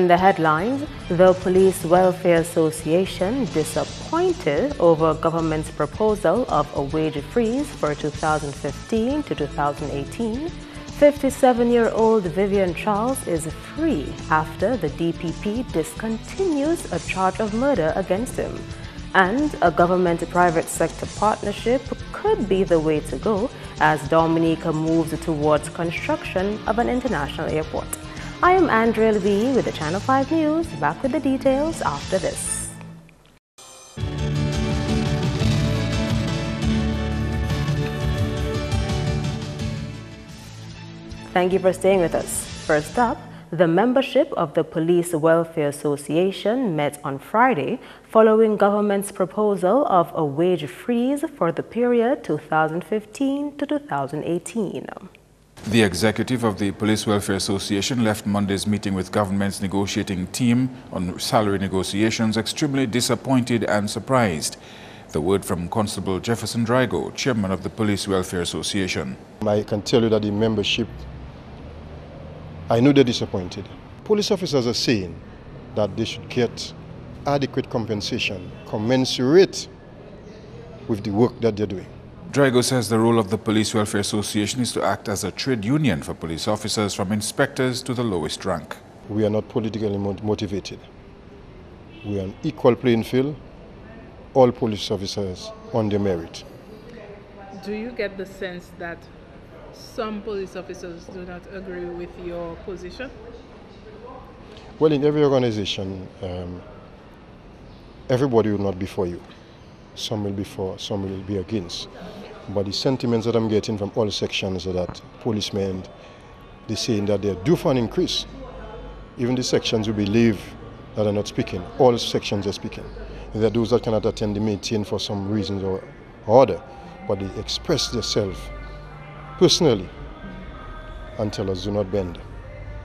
In the headlines, the Police Welfare Association disappointed over government's proposal of a wage freeze for 2015 to 2018. 57-year-old Vivian Charles is free after the DPP discontinues a charge of murder against him. And a government-private sector partnership could be the way to go as Dominica moves towards construction of an international airport. I am Andrea Levy with the Channel 5 News. Back with the details after this. Thank you for staying with us. First up, the membership of the Police Welfare Association met on Friday following government's proposal of a wage freeze for the period 2015 to 2018. The executive of the Police Welfare Association left Monday's meeting with government's negotiating team on salary negotiations extremely disappointed and surprised. The word from Constable Jefferson Drago, chairman of the Police Welfare Association. I can tell you that the membership, I know they're disappointed. Police officers are saying that they should get adequate compensation commensurate with the work that they're doing. Drago says the role of the Police Welfare Association is to act as a trade union for police officers from inspectors to the lowest rank. We are not politically motivated. We are an equal playing field, all police officers on their merit. Do you get the sense that some police officers do not agree with your position? Well, in every organization, um, everybody will not be for you. Some will be for, some will be against. But the sentiments that I'm getting from all sections are that policemen, they're saying that they're due for an increase. Even the sections who believe that are not speaking, all sections are speaking. There are those that cannot attend the meeting for some reasons or other, but they express themselves personally and tell us do not bend.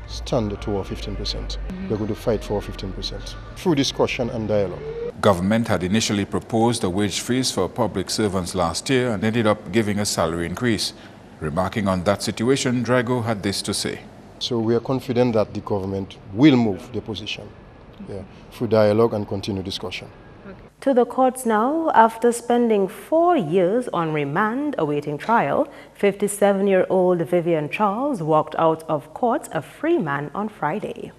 Stand to our 15%. We're going to fight for our 15% through discussion and dialogue. Government had initially proposed a wage freeze for public servants last year and ended up giving a salary increase. Remarking on that situation, Drago had this to say. So we are confident that the government will move the position yeah, through dialogue and continued discussion. To the courts now, after spending four years on remand awaiting trial, 57-year-old Vivian Charles walked out of court a free man on Friday.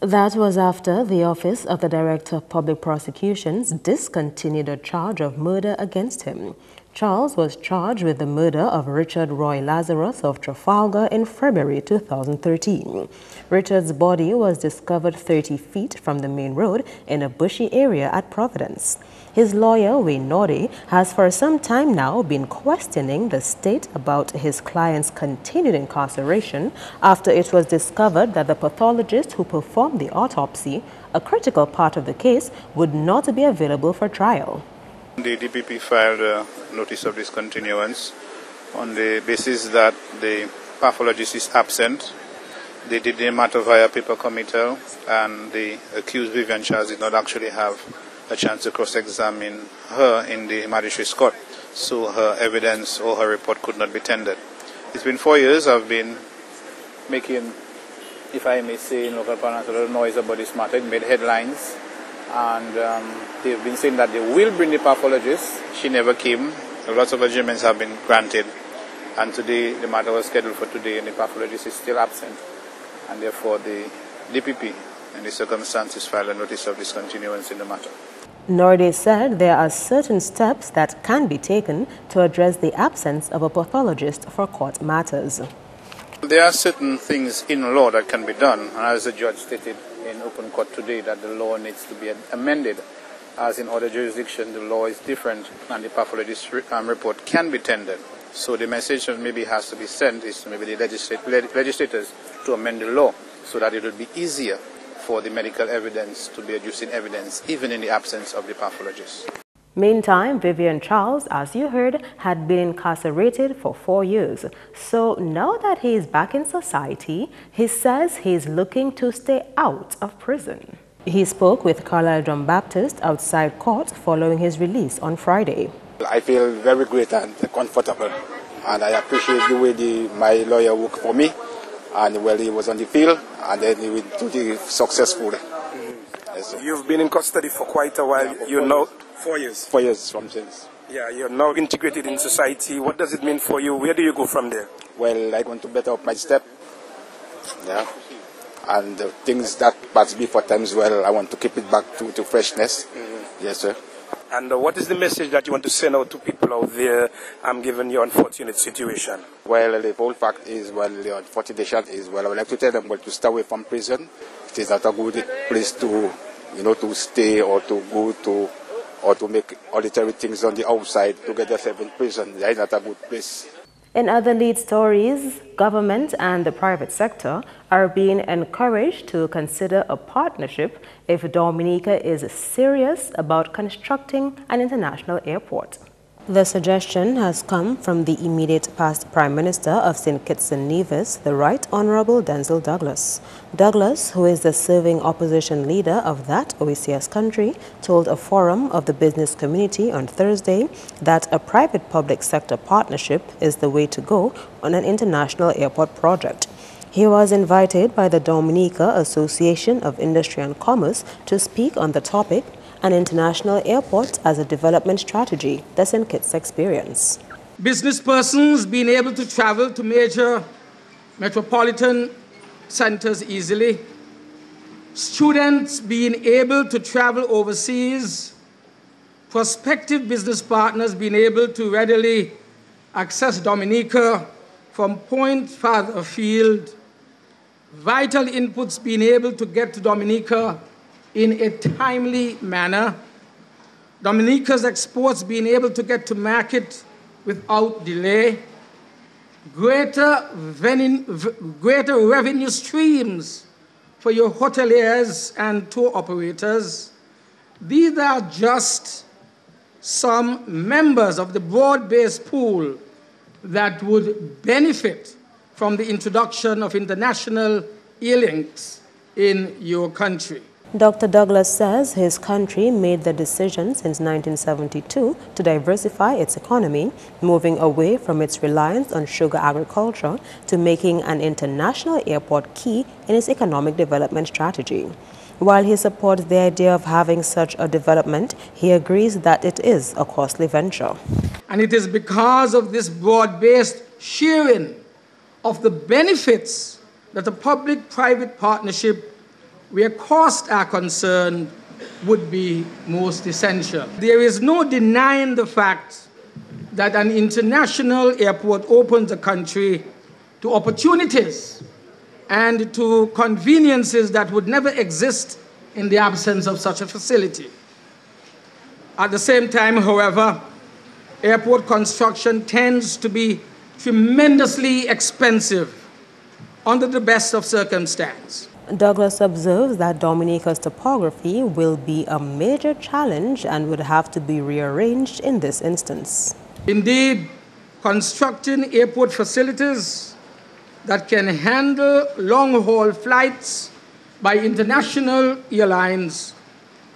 That was after the Office of the Director of Public Prosecutions discontinued a charge of murder against him. Charles was charged with the murder of Richard Roy Lazarus of Trafalgar in February 2013. Richard's body was discovered 30 feet from the main road in a bushy area at Providence. His lawyer, Wayne has for some time now been questioning the state about his client's continued incarceration after it was discovered that the pathologist who performed the autopsy, a critical part of the case, would not be available for trial. The DPP filed a uh, notice of discontinuance on the basis that the pathologist is absent. They did the matter via paper committal, and the accused Vivian Charles did not actually have a chance to cross-examine her in the magistrate's court, so her evidence or her report could not be tendered. It's been four years I've been making, if I may say in local parlance, a little noise about this matter. It made headlines and um, they've been saying that they will bring the pathologist. She never came. Lots of adjournments have been granted, and today the matter was scheduled for today, and the pathologist is still absent, and therefore the DPP, in the circumstances, filed a notice of discontinuance in the matter. Norde said there are certain steps that can be taken to address the absence of a pathologist for court matters. There are certain things in law that can be done, and as the judge stated, in open court today that the law needs to be amended. As in other jurisdictions, the law is different and the pathologist um, report can be tendered. So the message that maybe has to be sent is to maybe the legislators to amend the law so that it would be easier for the medical evidence to be adduced in evidence, even in the absence of the pathologist. Meantime, Vivian Charles, as you heard, had been incarcerated for four years. So now that he is back in society, he says he is looking to stay out of prison. He spoke with Carlisle John Baptist outside court following his release on Friday. I feel very great and comfortable, and I appreciate the way the, my lawyer worked for me, and well, he was on the field, and then he will do the successful. Yes, You've been in custody for quite a while. Yeah, you know, four years. Four years from since. Yeah, you're now integrated in society. What does it mean for you? Where do you go from there? Well, I want to better up my step. Yeah. And the things that pass me for times well, I want to keep it back to, to freshness. Mm-hmm. Yes, sir. And uh, what is the message that you want to send out to people out there um, given your unfortunate situation? Well, the whole fact is, well, the unfortunate situation is, well, I would like to tell them well, to stay away from prison. It is not a good place to, you know, to stay or to go to or to make auditory things on the outside to get yourself in prison. That is not a good place. In other lead stories, government and the private sector are being encouraged to consider a partnership if Dominica is serious about constructing an international airport. The suggestion has come from the immediate past Prime Minister of St. Kitts and Nevis, the Right Honorable Denzil Douglas. Douglas, who is the serving opposition leader of that OECS country, told a forum of the business community on Thursday that a private-public sector partnership is the way to go on an international airport project. He was invited by the Dominica Association of Industry and Commerce to speak on the topic an international airport as a development strategy. The St. Kitts experience. Business persons being able to travel to major metropolitan centers easily. Students being able to travel overseas. Prospective business partners being able to readily access Dominica from point farther afield. Vital inputs being able to get to Dominica in a timely manner. Dominica's exports being able to get to market without delay. Greater, greater revenue streams for your hoteliers and tour operators. These are just some members of the broad-based pool that would benefit from the introduction of international e-links in your country. Dr. Douglas says his country made the decision since 1972 to diversify its economy, moving away from its reliance on sugar agriculture to making an international airport key in its economic development strategy. While he supports the idea of having such a development, he agrees that it is a costly venture. And it is because of this broad-based sharing of the benefits that a public-private partnership where costs are concerned, would be most essential. There is no denying the fact that an international airport opens a country to opportunities and to conveniences that would never exist in the absence of such a facility. At the same time, however, airport construction tends to be tremendously expensive under the best of circumstances. Douglas observes that Dominica's topography will be a major challenge and would have to be rearranged in this instance. Indeed, constructing airport facilities that can handle long-haul flights by international airlines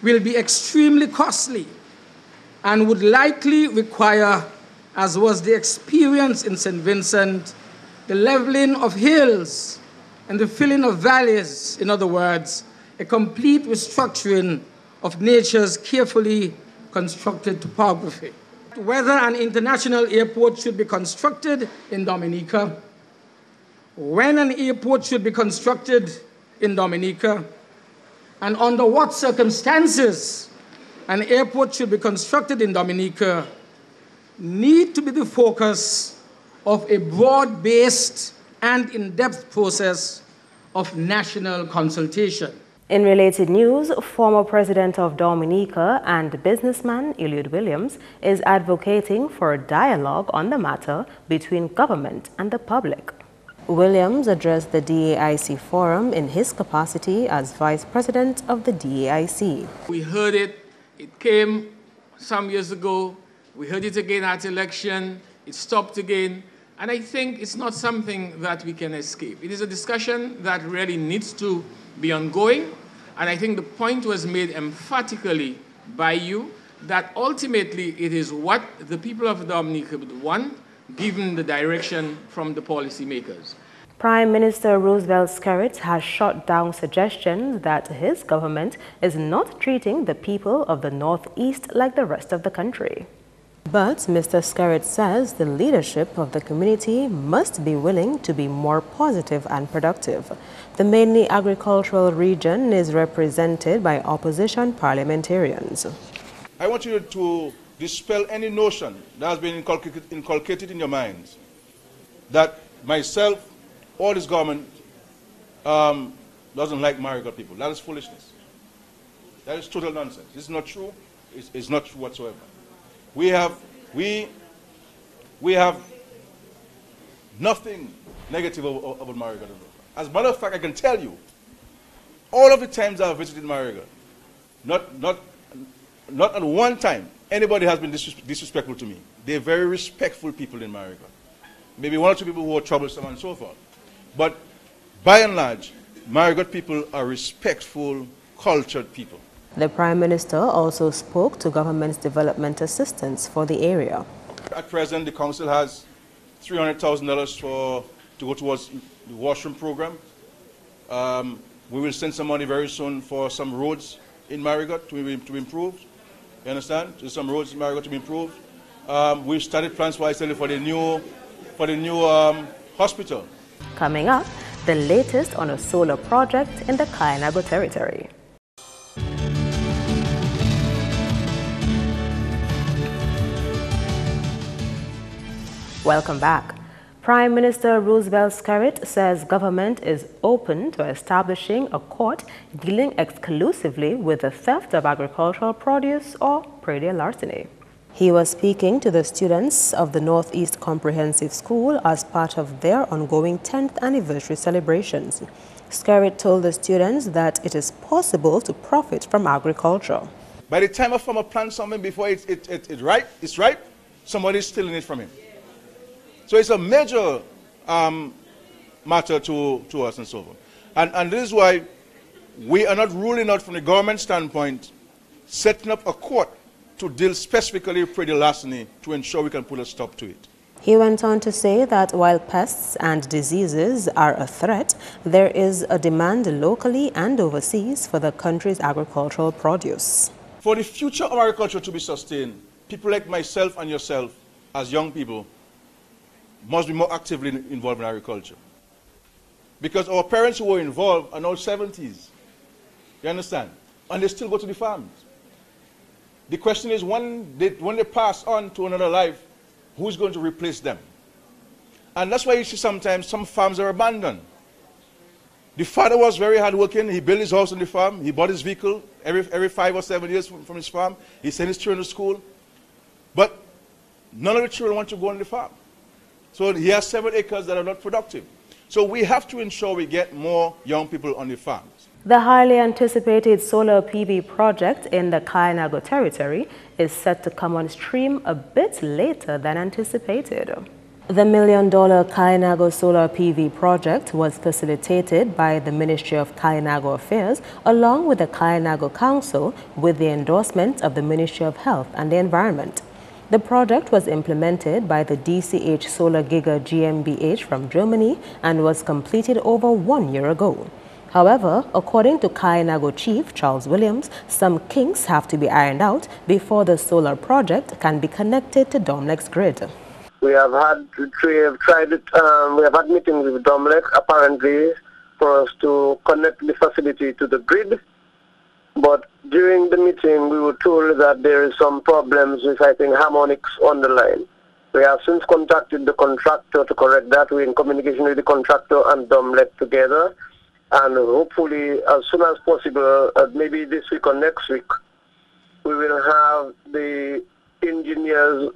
will be extremely costly and would likely require, as was the experience in St. Vincent, the leveling of hills and the filling of valleys, in other words, a complete restructuring of nature's carefully constructed topography. Whether an international airport should be constructed in Dominica, when an airport should be constructed in Dominica, and under what circumstances an airport should be constructed in Dominica need to be the focus of a broad-based and in-depth process of national consultation. In related news, former president of Dominica and businessman Eliud Williams is advocating for a dialogue on the matter between government and the public. Williams addressed the DAIC forum in his capacity as vice president of the DAIC. We heard it, it came some years ago, we heard it again at election, it stopped again, and I think it's not something that we can escape. It is a discussion that really needs to be ongoing. And I think the point was made emphatically by you that ultimately it is what the people of Dominica would want, given the direction from the policymakers. Prime Minister Roosevelt Skerrit has shot down suggestions that his government is not treating the people of the Northeast like the rest of the country. But Mr. Skerrit says the leadership of the community must be willing to be more positive and productive. The mainly agricultural region is represented by opposition parliamentarians. I want you to dispel any notion that has been inculcated, in your minds that myself or this government um, doesn't like Marigot people. That is foolishness. That is total nonsense. It's not true. It's, it's not true whatsoever. We have, we, we have nothing negative about, Marigot. As a matter of fact, I can tell you, all of the times I have visited Marigot, not, not, not at one time anybody has been disrespectful to me. They're very respectful people in Marigot. Maybe one or two people who are troublesome and so forth. But by and large, Marigot people are respectful, cultured people. The Prime Minister also spoke to government's development assistance for the area. At present, the council has $300,000 for to go towards the washroom program. Um, we will send some money very soon for some roads in Marigot to be, to be improved. You understand? There's some roads in Marigot to be improved. Um, we've started plans for, for the new, for the new um, hospital. Coming up, the latest on a solar project in the Kalinago territory. Welcome back. Prime Minister Roosevelt Skerrit says government is open to establishing a court dealing exclusively with the theft of agricultural produce or predial larceny. He was speaking to the students of the Northeast Comprehensive School as part of their ongoing 10th anniversary celebrations. Skerrit told the students that it is possible to profit from agriculture. By the time a farmer plants something before it's, it, it, it ripe, it's ripe, somebody's stealing it from him. So it's a major um, matter to, to us and so forth. And, and this is why we are not ruling out from the government standpoint setting up a court to deal specifically with larceny to ensure we can put a stop to it. He went on to say that while pests and diseases are a threat, there is a demand locally and overseas for the country's agricultural produce. For the future of agriculture to be sustained, people like myself and yourself, as young people, must be more actively involved in agriculture. Because our parents who were involved are now 70s. You understand? And they still go to the farms. The question is when they, when they pass on to another life, who's going to replace them? And that's why you see sometimes some farms are abandoned. The father was very hardworking. He built his house on the farm. He bought his vehicle every, every five or seven years from, from his farm. He sent his children to school. But none of the children want to go on the farm. So he has seven acres that are not productive. So we have to ensure we get more young people on the farms. The highly anticipated solar PV project in the Kalinago territory is set to come on stream a bit later than anticipated. The million-dollar Kalinago Solar PV project was facilitated by the Ministry of Kalinago Affairs along with the Kalinago Council with the endorsement of the Ministry of Health and the Environment. The project was implemented by the DCH Solar Giga GmbH from Germany and was completed over one year ago. However, according to Kalinago chief Charles Williams, some kinks have to be ironed out before the solar project can be connected to Domlec's grid. We have had we have tried um, we have had meetings with Domlec apparently for us to connect the facility to the grid. But during the meeting, we were told that there is some problems with, I think, harmonics on the line. We have since contacted the contractor to correct that. We're in communication with the contractor and Domlec together and hopefully as soon as possible, uh, maybe this week or next week, we will have the engineers,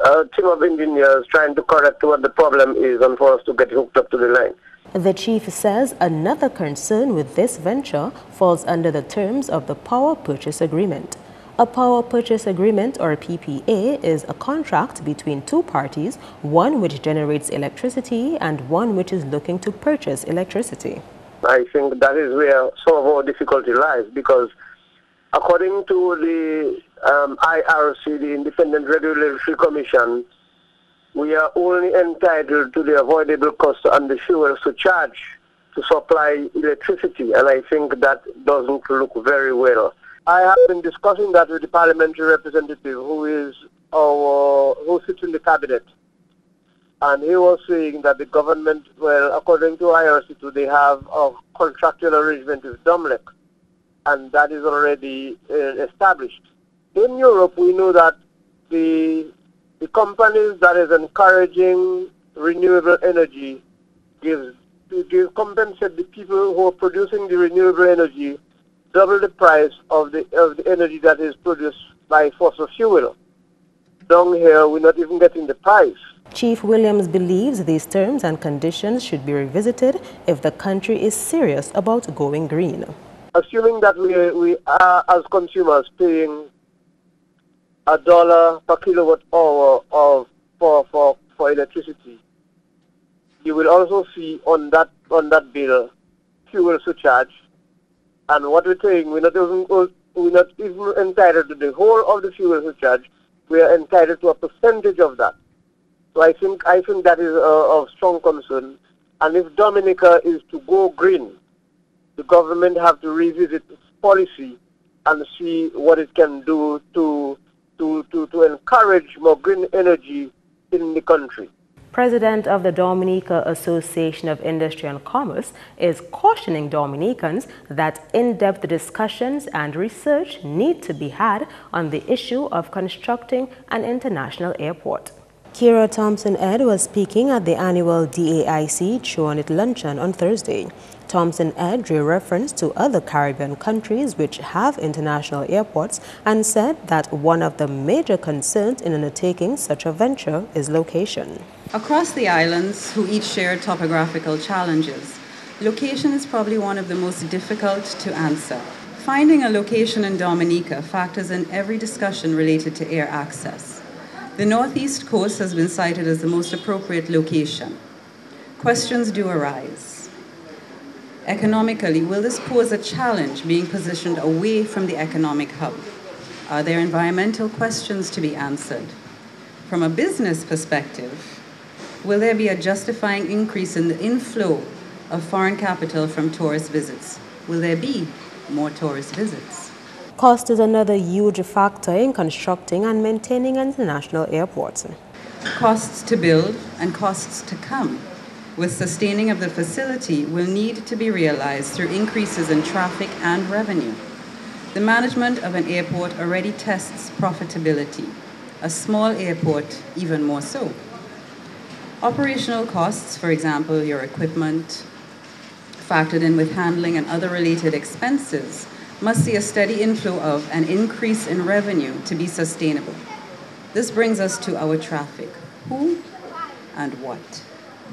a uh, team of engineers trying to correct what the problem is and for us to get hooked up to the line. The chief says another concern with this venture falls under the terms of the Power Purchase Agreement. A Power Purchase Agreement, or PPA, is a contract between two parties, one which generates electricity and one which is looking to purchase electricity. I think that is where some of our difficulty lies because according to the um, IRC, the Independent Regulatory Commission, we are only entitled to the avoidable cost and the fuel surcharge to supply electricity, and I think that doesn't look very well. I have been discussing that with the parliamentary representative who is our, who sits in the cabinet. And he was saying that the government, well, according to IRC2, they have a contractual arrangement with DOMLEC, and that is already uh, established. In Europe, we know that the, the companies that is encouraging renewable energy gives, gives compensate the people who are producing the renewable energy double the price of the, of the energy that is produced by fossil fuel. Down here, we're not even getting the price. Chief Williams believes these terms and conditions should be revisited if the country is serious about going green. Assuming that we, we are, as consumers, paying a dollar per kilowatt hour of, for, for, for electricity, you will also see on that, on that bill fuel surcharge and what we're saying, we're not even we're not even entitled to the whole of the fuel surcharge. We are entitled to a percentage of that. So I think I think that is uh, of strong concern. And if Dominica is to go green, the government have to revisit its policy and see what it can do to to, to, to encourage more green energy in the country. President of the Dominica Association of Industry and Commerce is cautioning Dominicans that in-depth discussions and research need to be had on the issue of constructing an international airport. Kira Thompson Ed was speaking at the annual DAIC Chuanit Luncheon on Thursday. Thompson Ed drew reference to other Caribbean countries which have international airports and said that one of the major concerns in undertaking such a venture is location. Across the islands, who each share topographical challenges, location is probably one of the most difficult to answer. Finding a location in Dominica factors in every discussion related to air access. The northeast coast has been cited as the most appropriate location. Questions do arise. Economically, will this pose a challenge being positioned away from the economic hub? Are there environmental questions to be answered? From a business perspective, will there be a justifying increase in the inflow of foreign capital from tourist visits? Will there be more tourist visits? Cost is another huge factor in constructing and maintaining international airports. Costs to build and costs to come with sustaining of the facility will need to be realized through increases in traffic and revenue. The management of an airport already tests profitability, a small airport even more so. Operational costs, for example, your equipment, factored in with handling and other related expenses, must see a steady inflow of an increase in revenue to be sustainable. This brings us to our traffic. Who and what?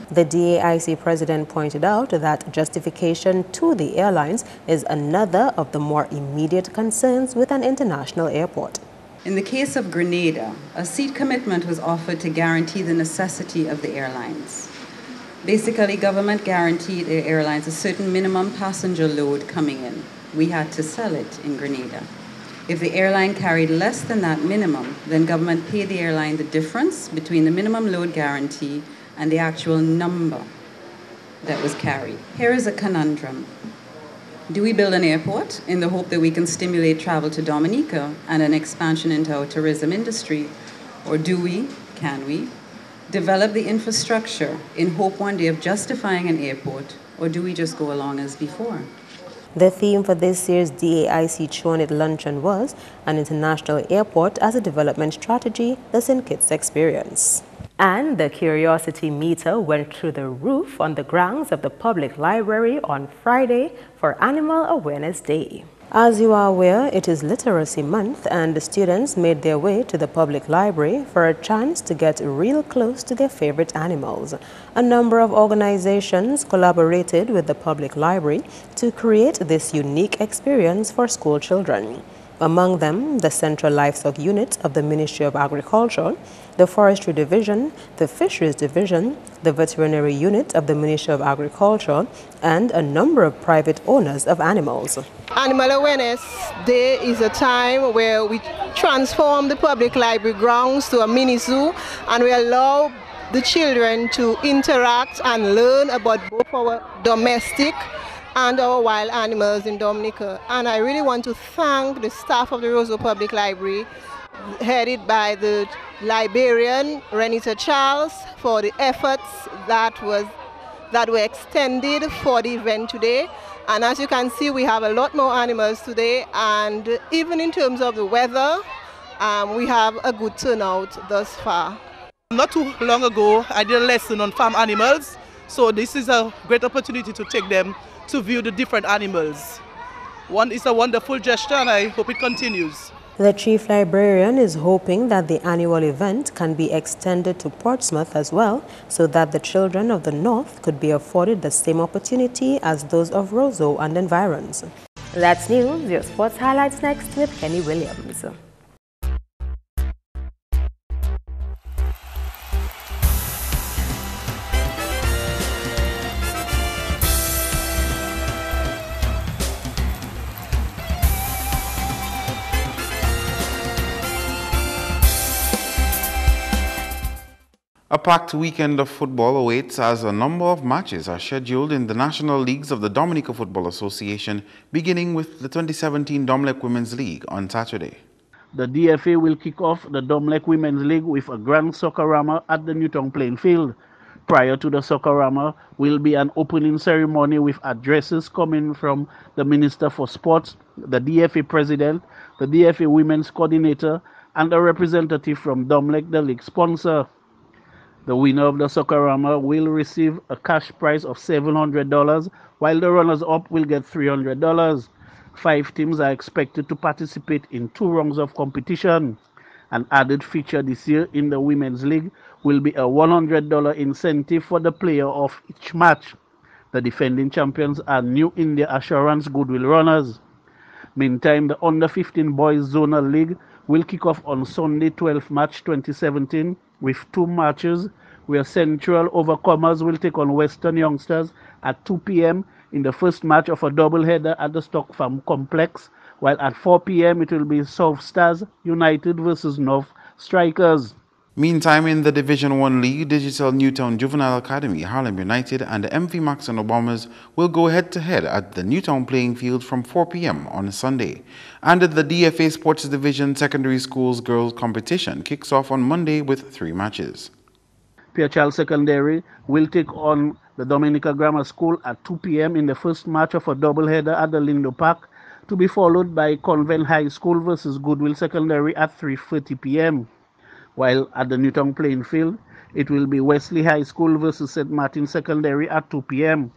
The DAIC president pointed out that justification to the airlines is another of the more immediate concerns with an international airport. In the case of Grenada, a seat commitment was offered to guarantee the necessity of the airlines. Basically, government guaranteed the airlines a certain minimum passenger load coming in. We had to sell it in Grenada. If the airline carried less than that minimum, then government paid the airline the difference between the minimum load guarantee and the actual number that was carried. Here is a conundrum. Do we build an airport in the hope that we can stimulate travel to Dominica and an expansion into our tourism industry? Or do we, can we, develop the infrastructure in hope one day of justifying an airport? Or do we just go along as before? The theme for this year's DAIC Chuanit Luncheon was an international airport as a development strategy, the St. Kitts experience. And the curiosity meter went through the roof on the grounds of the public library on Friday for Animal Awareness Day. As you are aware, it is Literacy Month and the students made their way to the public library for a chance to get real close to their favorite animals. A number of organizations collaborated with the public library to create this unique experience for school children among them the Central Livestock Unit of the Ministry of Agriculture, the Forestry Division, the Fisheries Division, the Veterinary Unit of the Ministry of Agriculture, and a number of private owners of animals. Animal Awareness Day is a time where we transform the public library grounds to a mini zoo and we allow the children to interact and learn about both our domestic and our wild animals in Dominica. And I really want to thank the staff of the Roseau Public Library, headed by the Liberian Renita Charles, for the efforts that was that were extended for the event today. And as you can see, we have a lot more animals today. And even in terms of the weather, um, we have a good turnout thus far. Not too long ago, I did a lesson on farm animals. So this is a great opportunity to take them to view the different animals. One is a wonderful gesture and I hope it continues. The chief librarian is hoping that the annual event can be extended to Portsmouth as well so that the children of the North could be afforded the same opportunity as those of Roseau and environs. That's news. Your sports highlights next with Kenny Williams. A packed weekend of football awaits as a number of matches are scheduled in the national leagues of the Dominica Football Association, beginning with the 2017 Domlec Women's League on Saturday. The DFA will kick off the Domlec Women's League with a grand soccerama at the Newtown playing field. Prior to the soccerama will be an opening ceremony with addresses coming from the Minister for Sports, the DFA President, the DFA Women's Coordinator, and a representative from Domlec, the league sponsor. The winner of the Soccerama will receive a cash prize of $700, while the runners up will get $300. Five teams are expected to participate in two rounds of competition. An added feature this year in the Women's League will be a $100 incentive for the player of each match. The defending champions are New India Assurance Goodwill Runners. Meantime, the Under 15 Boys Zonal League will kick off on Sunday, 12 March 2017 with two matches where Central Overcomers will take on Western Youngsters at 2 p.m. in the first match of a doubleheader at the Stock Farm Complex, while at 4 p.m. it will be South Stars United versus North Strikers. Meantime, in the Division 1 League, Digital Newtown Juvenile Academy, Harlem United, and the MV and Obamas will go head to head at the Newtown playing field from 4 p.m. on Sunday. And the DFA Sports Division Secondary Schools Girls Competition kicks off on Monday with three matches. Charles Secondary will take on the Dominica Grammar School at 2 p.m. in the first match of a doubleheader at the Lindo Park, to be followed by Convent High School versus Goodwill Secondary at 3.30 p.m while at the Newtown playing field, it will be Wesley High School versus St. Martin Secondary at 2 p.m.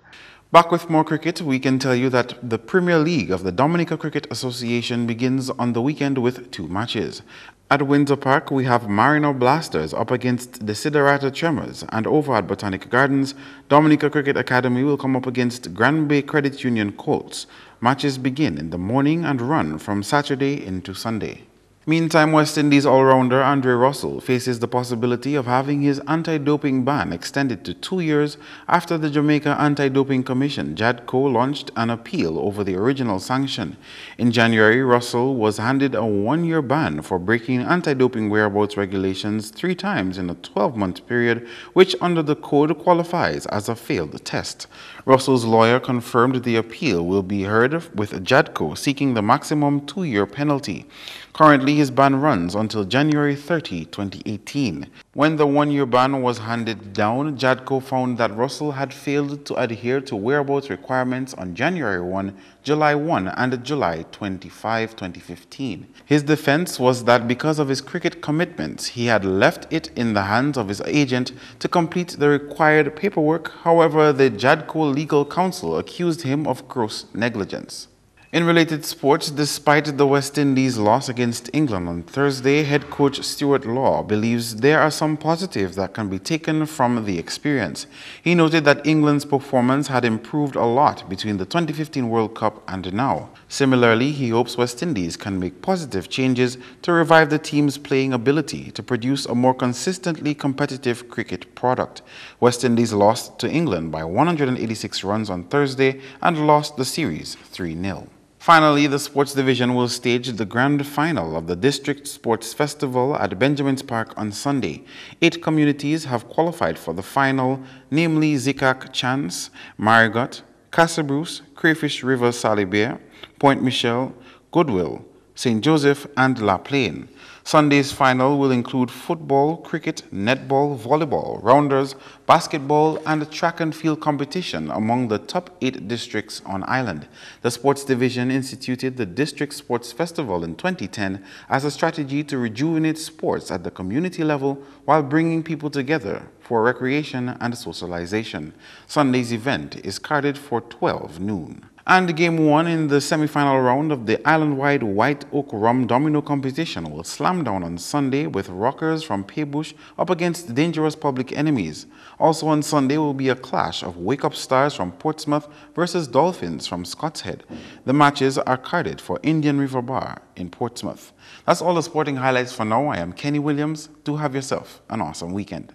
Back with more cricket, we can tell you that the Premier League of the Dominica Cricket Association begins on the weekend with two matches. At Windsor Park, we have Marino Blasters up against Desiderata Tremors, and over at Botanic Gardens, Dominica Cricket Academy will come up against Grand Bay Credit Union Colts. Matches begin in the morning and run from Saturday into Sunday. Meantime, West Indies all-rounder Andre Russell faces the possibility of having his anti-doping ban extended to two years after the Jamaica Anti-Doping Commission, JADCO, launched an appeal over the original sanction. In January, Russell was handed a one-year ban for breaking anti-doping whereabouts regulations three times in a 12-month period, which under the code qualifies as a failed test. Russell's lawyer confirmed the appeal will be heard with JADCO seeking the maximum two-year penalty. Currently, his ban runs until January 30, 2018. When the one-year ban was handed down, JADCO found that Russell had failed to adhere to whereabouts requirements on January 1, July 1, and July 25, 2015. His defense was that because of his cricket commitments, he had left it in the hands of his agent to complete the required paperwork. However, the JADCO legal counsel accused him of gross negligence. In related sports, despite the West Indies' loss against England on Thursday, head coach Stuart Law believes there are some positives that can be taken from the experience. He noted that England's performance had improved a lot between the 2015 World Cup and now. Similarly, he hopes West Indies can make positive changes to revive the team's playing ability to produce a more consistently competitive cricket product. West Indies lost to England by 186 runs on Thursday and lost the series 3 0. Finally, the sports division will stage the grand final of the District Sports Festival at Benjamin's Park on Sunday. Eight communities have qualified for the final, namely Zikak Chance, Marigot, Castle Bruce, Crayfish River Salibert, Pointe Michel, Goodwill, St. Joseph, and La Plaine. Sunday's final will include football, cricket, netball, volleyball, rounders, basketball, and a track and field competition among the top eight districts on island. The sports division instituted the District Sports Festival in 2010 as a strategy to rejuvenate sports at the community level while bringing people together for recreation and socialization. Sunday's event is carded for 12 noon. And game one in the semi-final round of the island-wide White Oak Rum Domino competition will slam down on Sunday with Rockers from Paybush up against dangerous public enemies. Also on Sunday will be a clash of Wake Up Stars from Portsmouth versus Dolphins from Scott's Head. The matches are carded for Indian River Bar in Portsmouth. That's all the sporting highlights for now. I am Kenny Williams. Do have yourself an awesome weekend.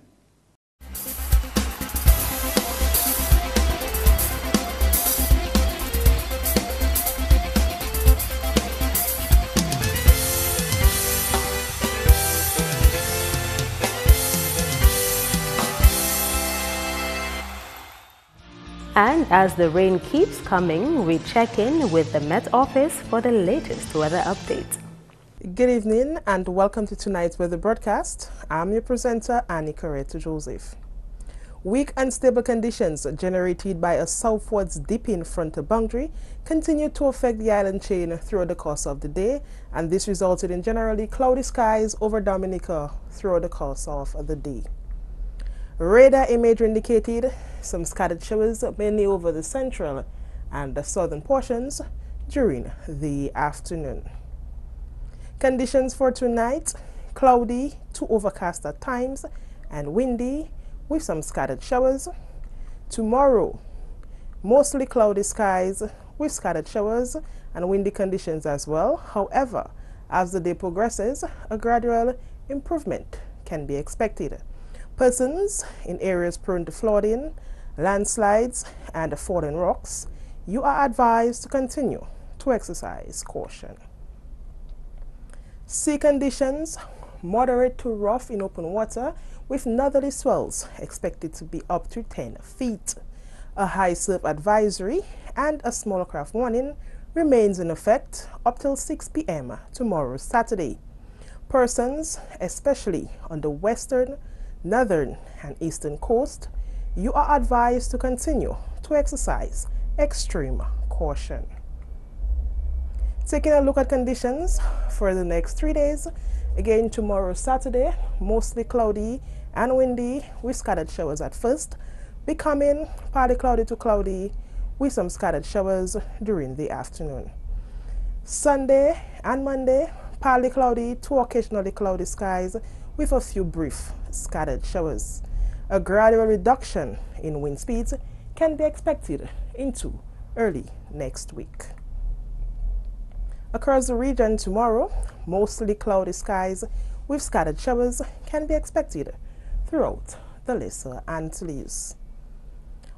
And as the rain keeps coming, we check in with the Met Office for the latest weather update. Good evening and welcome to tonight's weather broadcast. I'm your presenter, Annie Coretta Joseph. Weak unstable conditions generated by a southwards dipping frontal boundary continued to affect the island chain throughout the course of the day, and this resulted in generally cloudy skies over Dominica throughout the course of the day. Radar image indicated some scattered showers mainly over the central and the southern portions during the afternoon. Conditions for tonight, cloudy to overcast at times and windy with some scattered showers. Tomorrow, mostly cloudy skies with scattered showers and windy conditions as well. However, as the day progresses, a gradual improvement can be expected. Persons in areas prone to flooding, landslides, and falling rocks, you are advised to continue to exercise caution. Sea conditions moderate to rough in open water with northerly swells expected to be up to 10 feet. A high surf advisory and a small craft warning remains in effect up till 6 p.m. tomorrow Saturday. Persons, especially on the western, northern and eastern coast, you are advised to continue to exercise extreme caution. Taking a look at conditions for the next three days, again tomorrow Saturday, mostly cloudy and windy with scattered showers at first, becoming partly cloudy to cloudy with some scattered showers during the afternoon. Sunday and Monday, partly cloudy to occasionally cloudy skies with a few brief scattered showers. A gradual reduction in wind speeds can be expected into early next week. Across the region tomorrow, mostly cloudy skies with scattered showers can be expected throughout the Lesser Antilles.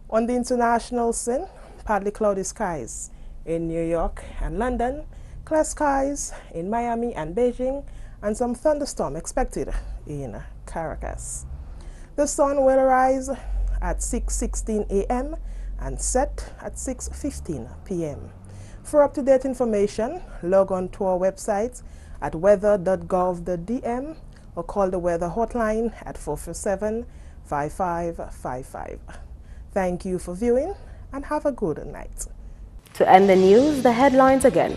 On the international scene, partly cloudy skies in New York and London, clear skies in Miami and Beijing, and some thunderstorm expected in Caracas. The sun will rise at 6.16 a.m. and set at 6.15 p.m. For up-to-date information, log on to our website at weather.gov.dm or call the weather hotline at 447-5555. Thank you for viewing and have a good night. To end the news, the headlines again.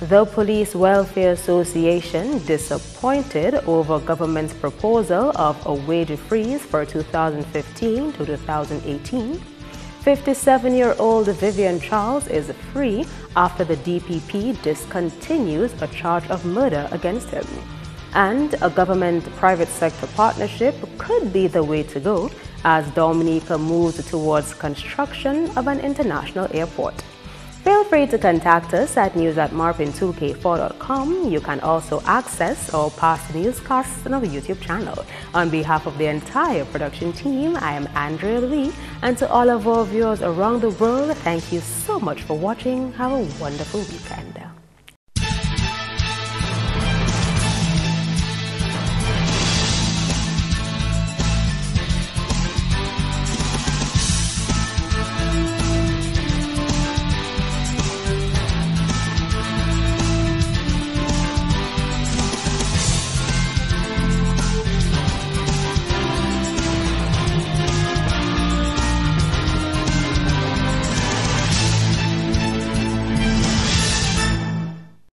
The Police Welfare Association disappointed over government's proposal of a wage freeze for 2015 to 2018. 57-year-old Vivian Charles is free after the DPP discontinues a charge of murder against him. And a government-private sector partnership could be the way to go as Dominica moves towards construction of an international airport. Feel free to contact us at news at marpin2k4.com. You can also access our past newscasts on our YouTube channel. On behalf of the entire production team, I am Andrea Lee, and to all of our viewers around the world, thank you so much for watching. Have a wonderful weekend.